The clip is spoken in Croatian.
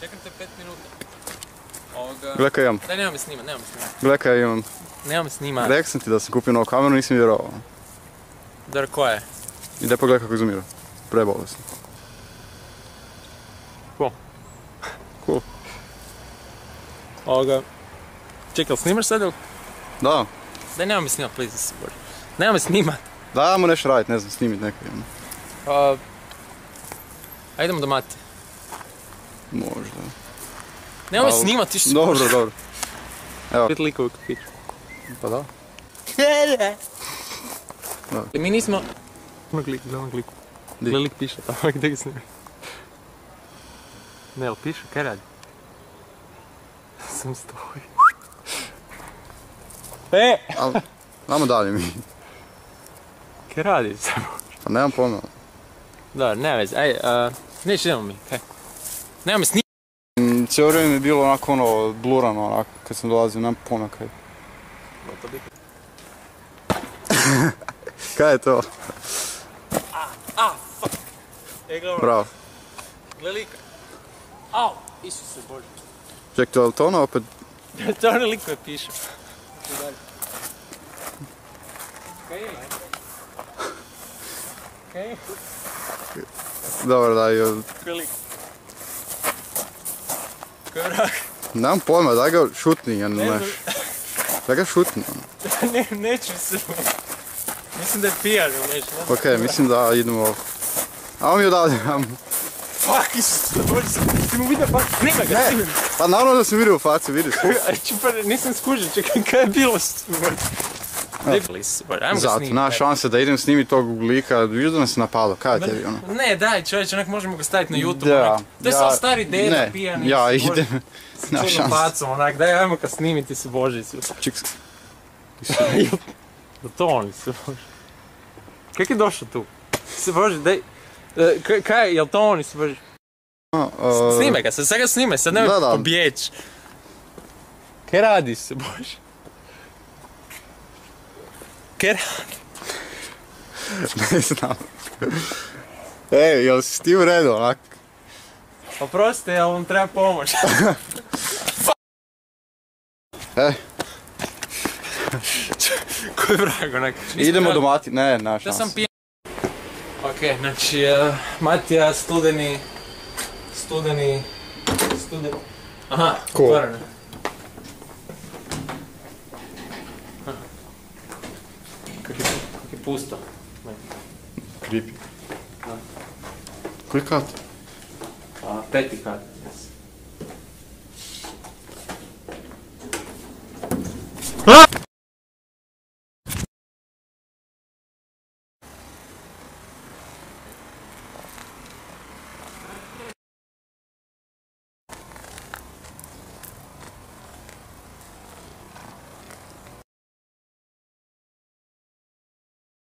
Čekam te pet minuta. Ovoga... Gle kaj imam, Daj, nema me snima, nema me snima. gle kaj imam. Nema me snima. Rekao sam ti da sam kupio novu kameru, nisam vjerovao. Dobro, ko je? Ide pogledaj kako izumira. Prebolesno. Ko? Cool. Ovoga... Čekaj, snimaš sad ili? Da, Daj, nema me snima, please, da se bože. Nema me snima. dajmo nešto radit, ne znam, snimit nekaj. Pa... Ajdemo do mate. Možda. Nema me Al- snima, ti što Dobro, dobro. Evo, Pet likova u kafiću. pa da. I mi nismo... Onog lika, gledaj onog liku. Di? Gle lik piše tamo, gdje ga snima. Ne, jel piše, kaj radi? Sam stoji. E! Al, Damo dalje mi. Kaj radi se? Pa nemam pojma. Dobro, nema veze, aj, uh, neće idemo mi, kaj? Nema me snima. Mm, Cijelo vrijeme mi je bilo onako ono, blurano onako, kad sam dolazio, nemam pojma kaj. Kaj je to? A, fuck! E, gledaj, Bravo. gle lika. Au, Isuse Bože. Ček, to je li to ono opet? to je onaj lik koji piše. Kaj ima? Kaj ima? Dobro, da, je- lik? Koji vrak? nemam pojma, daj ga šutni, ja Ne znam. Daj ga šutni. ne, neću se. Mislim da je pijan ili nešto. ne znam. Ok, mislim da idemo... Ajmo mi odavde, ajmo. Fuck, Isuse Bože, ti mu vidio, fuck, snima ga, snima. Pa naravno da sam vidio u faci, vidi se. Nisam skužio, čekaj, kaj je bilo s Zato, snimiti. na šanse da idem snimiti tog lika, vidiš da nas je napalo, kaj je tebi ono? Ne, daj čovječe, onak možemo ga staviti na YouTube, Da, onak. To je ja- samo stari deda, ne, pijani. ja idem, na šanse. facom, onak, daj, ajmo ga snimiti se, Bože, su. Čik, Da to oni se, Bože. Kak je došao tu? Se, Bože, daj, e, k- kaj, jel to oni se, Bože? Snimaj ga, sad, sad ga snimaj, sad nemoj pobjeć. Kaj radi se, Bože? Radi? ne znam. Ej, jel si ti u redu, onak? Oprostite, jel vam treba pomoć? E, Koji vrag, onak? idemo do Mati, ne, na Da šanse. sam pijan. Ok, znači, uh, Matija, studeni, studeni, studeni, aha, otvoreno. Aha. Пусто. Creepy. Da. Căcat. Uh, petty cat, yes. Ah!